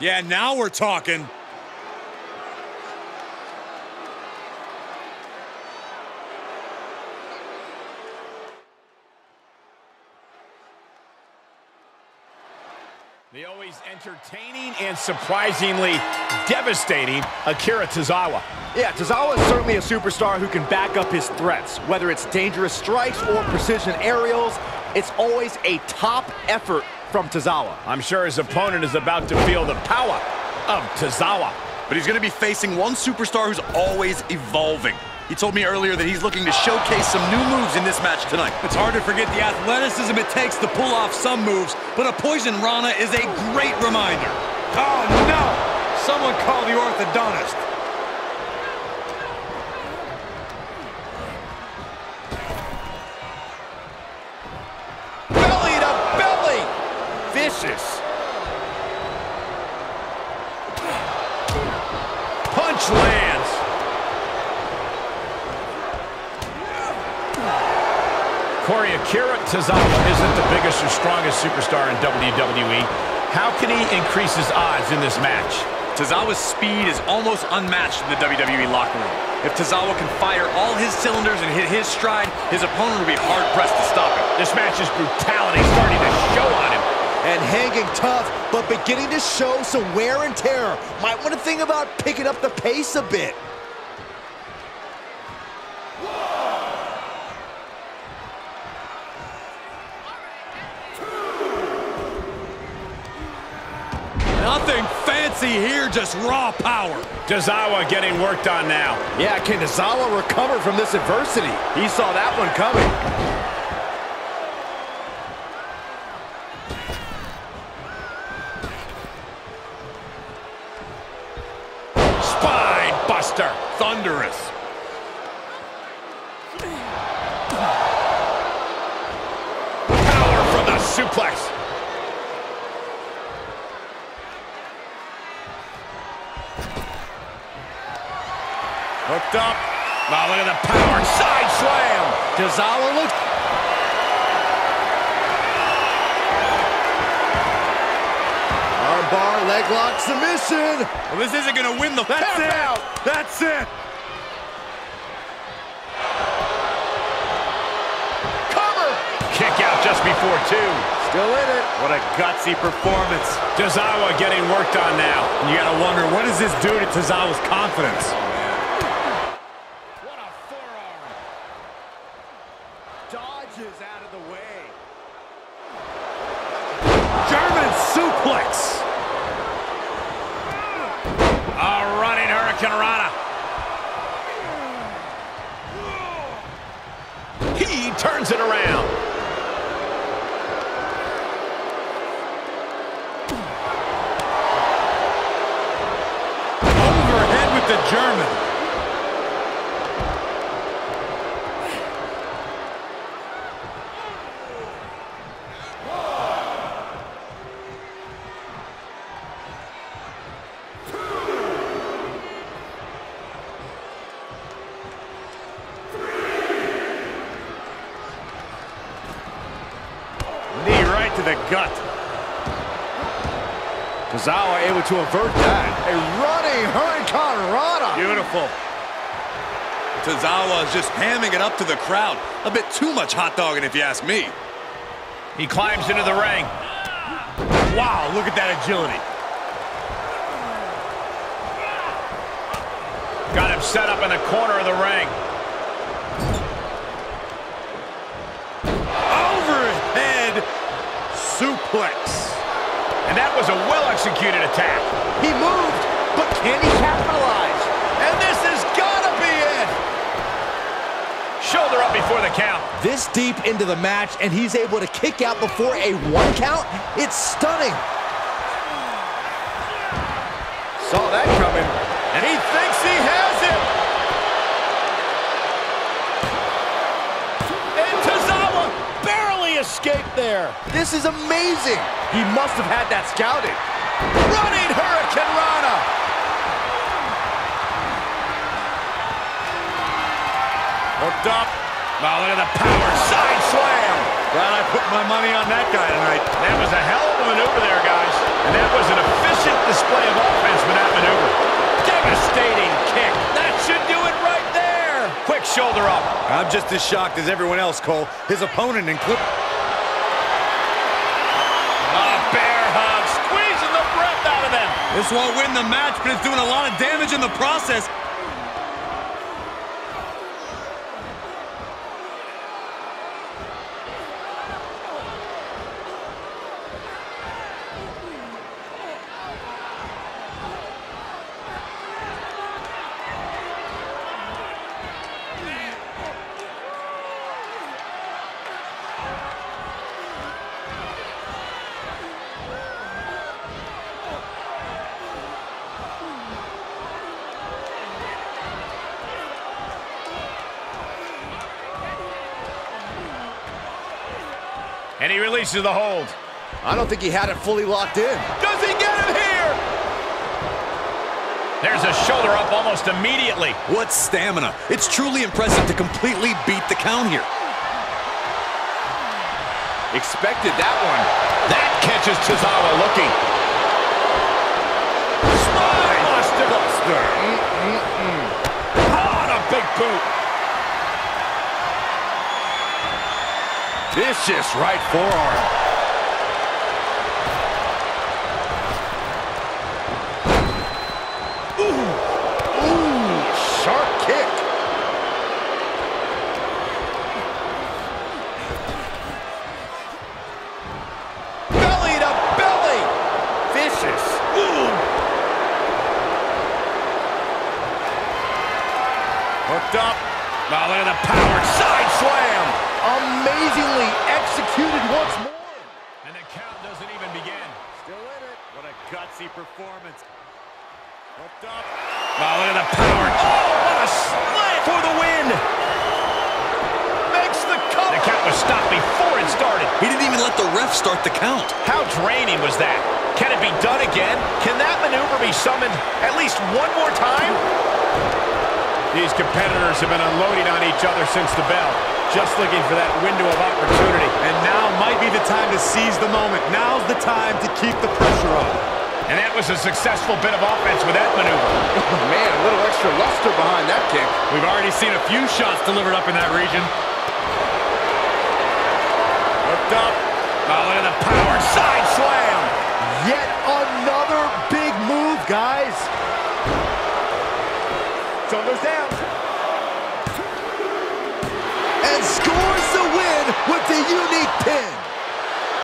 Yeah, now we're talking. The always entertaining and surprisingly devastating Akira Tozawa. Yeah, Tozawa is certainly a superstar who can back up his threats. Whether it's dangerous strikes or precision aerials, it's always a top effort from Tozawa. I'm sure his opponent is about to feel the power of Tozawa. But he's going to be facing one superstar who's always evolving. He told me earlier that he's looking to showcase some new moves in this match tonight. It's hard to forget the athleticism it takes to pull off some moves, but a Poison Rana is a great reminder. Oh, no! Someone call the orthodontist. Punch lands. Corey Akira Tozawa isn't the biggest or strongest superstar in WWE. How can he increase his odds in this match? Tozawa's speed is almost unmatched in the WWE locker room. If Tozawa can fire all his cylinders and hit his stride, his opponent will be hard-pressed to stop him. This match's brutality starting to show on him. And hanging tough, but beginning to show some wear and tear. Might want to think about picking up the pace a bit. Nothing fancy here, just raw power. Tozawa getting worked on now. Yeah, can Tozawa recover from this adversity? He saw that one coming. Buster. Thunderous. Power from the suplex. Hooked up. Oh, look at the power. Side slam. Tozawa look. Armbar, leg lock, submission. Well, this isn't going to win the That's count it. out. That's it. Cover. Kick out just before two. Still in it. What a gutsy performance. Tozawa getting worked on now. You got to wonder, what does this do to Tozawa's confidence? What a forearm. Dodges out of the way. German suplex. A running Hurricanrana. He turns it around. To the gut. Tozawa able to avert that. A running Hurricanrana. Beautiful. Tozawa is just hamming it up to the crowd. A bit too much hot dogging, if you ask me. He climbs into the ring. Wow, look at that agility. Got him set up in the corner of the ring. Suplex. And that was a well-executed attack. He moved, but can he capitalize? And this has got to be it. Shoulder up before the count. This deep into the match, and he's able to kick out before a one count? It's stunning. Saw that coming. And he thinks he has it. And Tozawa barely escaped there. This is amazing. He must have had that scouted. Running Hurricanrana. Hooked up. Oh, look at the power. Side slam. Glad I put my money on that guy tonight. That was a hell of a maneuver there, guys. And that was an efficient display of offense with that maneuver. Devastating kick. That should do it right there. Quick shoulder up. I'm just as shocked as everyone else, Cole. His opponent include... This won't win the match, but it's doing a lot of damage in the process. And he releases the hold. I don't think he had it fully locked in. Does he get him here? There's a shoulder up almost immediately. What stamina. It's truly impressive to completely beat the count here. Expected that one. That catches Tozawa looking. Spine buster. Buster. On a big boot. Vicious right forearm. Ooh. Ooh, sharp kick. Belly to belly. Vicious. Ooh. Hooked up. Oh, look at the power. Side slam. Amazingly executed once more. And the count doesn't even begin. Still in it. What a gutsy performance. Hooked up. Oh, look at the power. Oh, what a slam for the win. Makes the cover. The count was stopped before it started. He didn't even let the ref start the count. How draining was that? Can it be done again? Can that maneuver be summoned at least one more time? These competitors have been unloading on each other since the bell, just looking for that window of opportunity. And now might be the time to seize the moment. Now's the time to keep the pressure on. And that was a successful bit of offense with that maneuver. Oh, man, a little extra luster behind that kick. We've already seen a few shots delivered up in that region. Hooked up. Oh, look at the power. Side slam. Yet another big move, guys. Shoulders down. And scores the win with the unique pin.